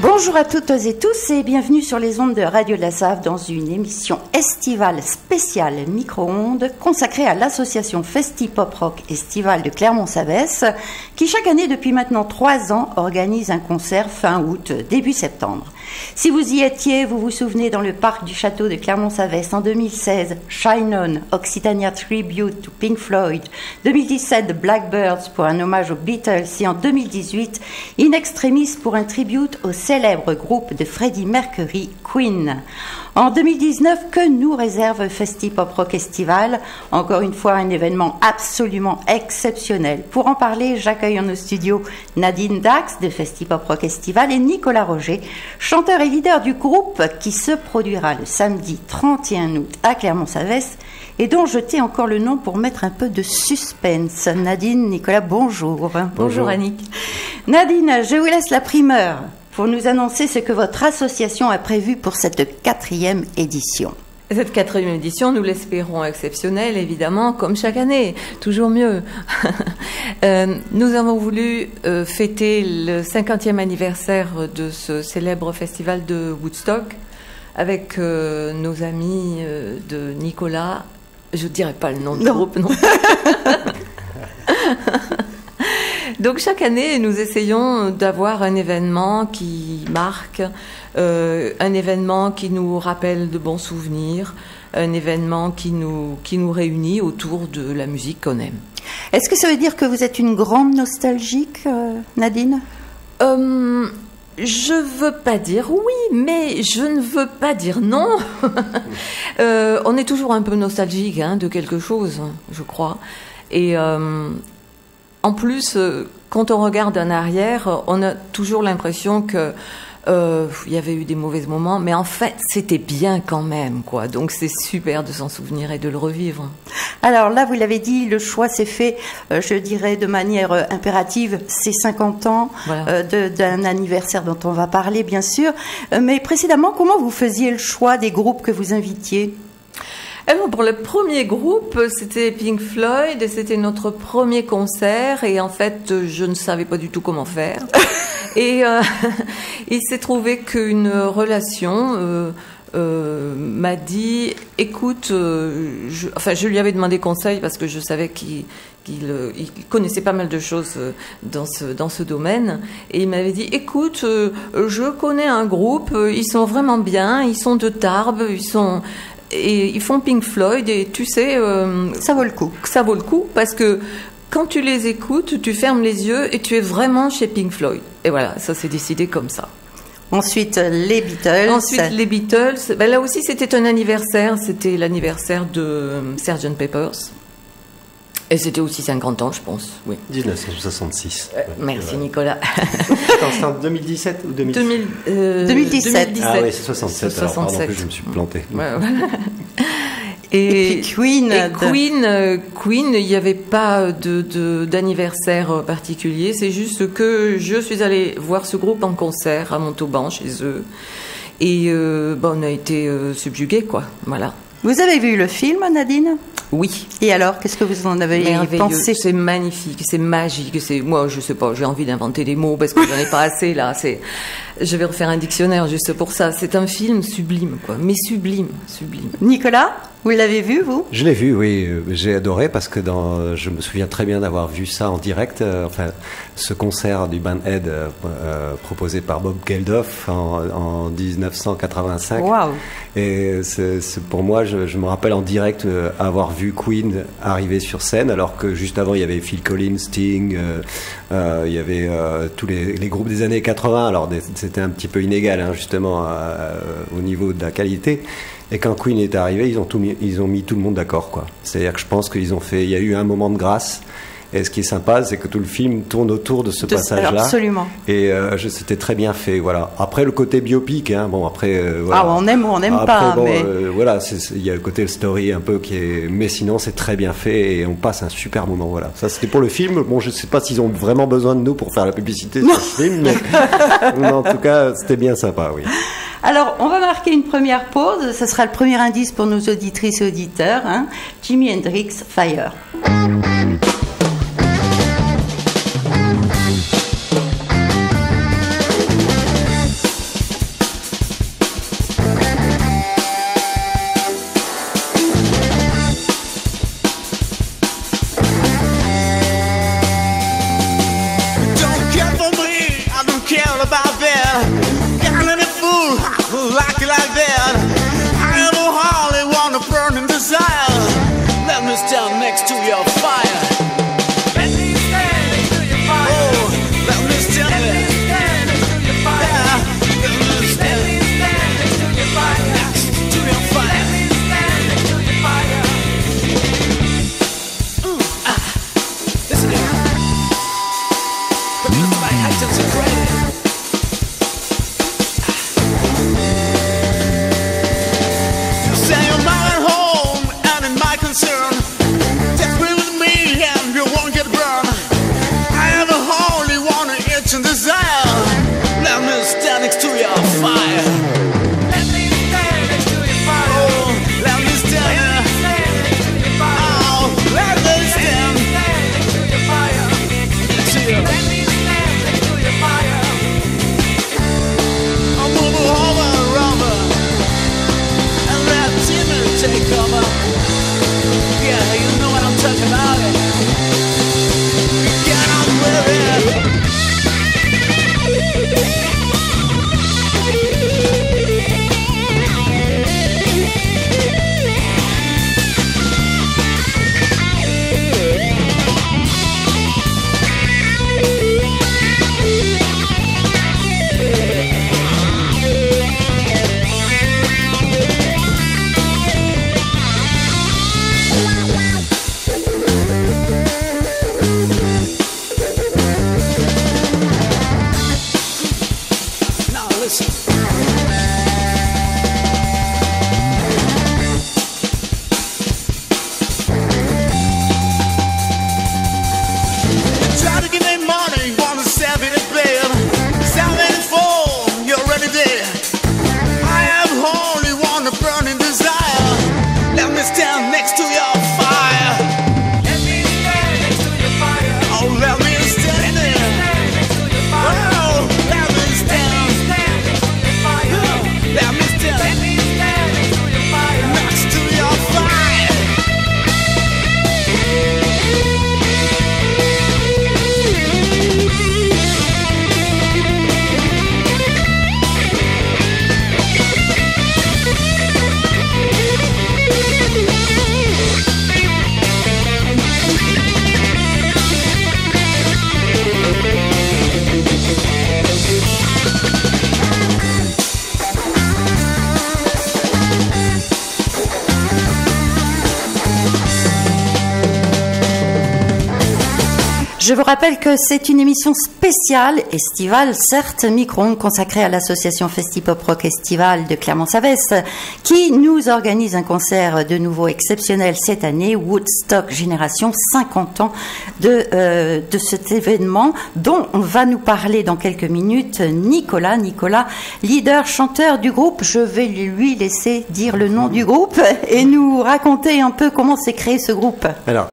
Bonjour à toutes et tous et bienvenue sur les ondes de Radio de la Save dans une émission estivale spéciale micro-ondes consacrée à l'association Festi Pop Rock Estival de Clermont-Savès qui chaque année depuis maintenant trois ans organise un concert fin août, début septembre. Si vous y étiez, vous vous souvenez dans le parc du château de Clermont-Savès en 2016, Shine On, Occitania Tribute to Pink Floyd, 2017 The Blackbirds pour un hommage aux Beatles et en 2018 In Extremis pour un tribute au célèbre groupe de Freddie Mercury, Queen. En 2019, que nous réserve Festi Pop Rock Festival? Encore une fois, un événement absolument exceptionnel. Pour en parler, j'accueille en nos studios Nadine Dax de Festi Pop Rock Festival et Nicolas Roger, chanteur et leader du groupe qui se produira le samedi 31 août à Clermont-Savès et dont je t'ai encore le nom pour mettre un peu de suspense. Nadine, Nicolas, bonjour. Bonjour, bonjour Annick. Nadine, je vous laisse la primeur pour nous annoncer ce que votre association a prévu pour cette quatrième édition. Cette quatrième édition, nous l'espérons exceptionnelle, évidemment, comme chaque année, toujours mieux. euh, nous avons voulu euh, fêter le 50e anniversaire de ce célèbre festival de Woodstock avec euh, nos amis de Nicolas. Je ne dirais pas le nom du groupe, non. Donc chaque année, nous essayons d'avoir un événement qui marque, euh, un événement qui nous rappelle de bons souvenirs, un événement qui nous, qui nous réunit autour de la musique qu'on aime. Est-ce que ça veut dire que vous êtes une grande nostalgique, euh, Nadine? Euh, je veux pas dire oui, mais je ne veux pas dire non. euh, on est toujours un peu nostalgique hein, de quelque chose, je crois. Et euh, en plus, euh, quand on regarde en arrière, on a toujours l'impression que euh, il y avait eu des mauvais moments, mais en fait, c'était bien quand même, quoi. Donc, c'est super de s'en souvenir et de le revivre. Alors là, vous l'avez dit, le choix s'est fait, euh, je dirais, de manière euh, impérative. C'est 50 ans Voilà. euh, d'un anniversaire dont on va parler, bien sûr. Euh, mais précédemment, comment vous faisiez le choix des groupes que vous invitiez? Alors, pour le premier groupe, c'était Pink Floyd et c'était notre premier concert et en fait, je ne savais pas du tout comment faire. et euh, il s'est trouvé qu'une relation euh, euh, m'a dit, écoute, je, enfin, je lui avais demandé conseil parce que je savais qu'il qu'il, il connaissait pas mal de choses dans ce, dans ce domaine. Et il m'avait dit, écoute, je connais un groupe, ils sont vraiment bien, ils sont de Tarbes, ils sont... Et ils font Pink Floyd et tu sais, euh, Ça vaut le coup. ça vaut le coup parce que quand tu les écoutes, tu fermes les yeux et tu es vraiment chez Pink Floyd. Et voilà, ça s'est décidé comme ça. Ensuite, les Beatles. Ensuite, les Beatles. Ben là aussi, c'était un anniversaire. C'était l'anniversaire de euh, Sgt. Peppers. Et c'était aussi 50 ans, je pense. Oui. 1966. Euh, Merci, Nicolas. C'est en 2017 ou 2017 2000, euh, 2017. Ah oui, c'est 67. alors, pardon, en plus, je me suis planté. Ouais, voilà. Et Queen, et de- Queen, euh, Queen, il n'y avait pas de de- d'anniversaire euh, particulier. C'est juste que je suis allée voir ce groupe en concert à Montauban chez eux, et euh, bah, on a été euh, subjugués, quoi. Voilà. Vous avez vu le film, Nadine? Oui. Et alors, qu'est-ce que vous en avez pensé? C'est magnifique, c'est magique. C'est moi, je sais pas, j'ai envie d'inventer des mots parce que j'en ai pas assez là. C'est, je vais refaire un dictionnaire juste pour ça. C'est un film sublime, quoi. Mais sublime, sublime. Nicolas, vous l'avez vu, vous? Je l'ai vu, oui, j'ai adoré parce que dans, je me souviens très bien d'avoir vu ça en direct, euh, enfin, ce concert du Band Aid euh, euh, proposé par Bob Geldof en, en 1985. Waouh Et c'est, c'est- pour moi, je, je me rappelle en direct euh, avoir vu Queen arriver sur scène, alors que juste avant, il y avait Phil Collins, Sting, il y avait tous les, les groupes des années 80. Alors des- c'était un petit peu inégal, hein, justement, au niveau de la qualité. Et quand Queen est arrivé, ils ont, tout mis, ils ont mis tout le monde d'accord, quoi. C'est-à-dire que je pense qu'ils ont fait, il y a eu un moment de grâce. Et ce qui est sympa, c'est que tout le film tourne autour de ce passage-là. Absolument. Et euh, c'était très bien fait, voilà. Après le côté biopic, hein, bon après. euh, voilà. Ah, on aime ou on n'aime pas, bon, mais- euh, voilà, il y a le côté story un peu qui est, mais sinon c'est très bien fait et on passe un super moment, voilà. Ça c'était pour le film. Bon, je sais pas s'ils ont vraiment besoin de nous pour faire la publicité de ce film, mais, mais en tout cas c'était bien sympa, oui. Alors, on va marquer une première pause. Ce sera le premier indice pour nos auditrices et auditeurs. hein. Jimi Hendrix, Fire. reason to Je vous rappelle que c'est une émission spéciale, estivale, certes, micro consacrée à l'association Festipop Rock Estival de Clermont-Savès, qui nous organise un concert de nouveau exceptionnel cette année, Woodstock Génération, 50 ans de, euh, de cet événement, dont on va nous parler dans quelques minutes Nicolas. Nicolas, leader, chanteur du groupe, je vais lui laisser dire le nom du groupe et nous raconter un peu comment s'est créé ce groupe. Alors,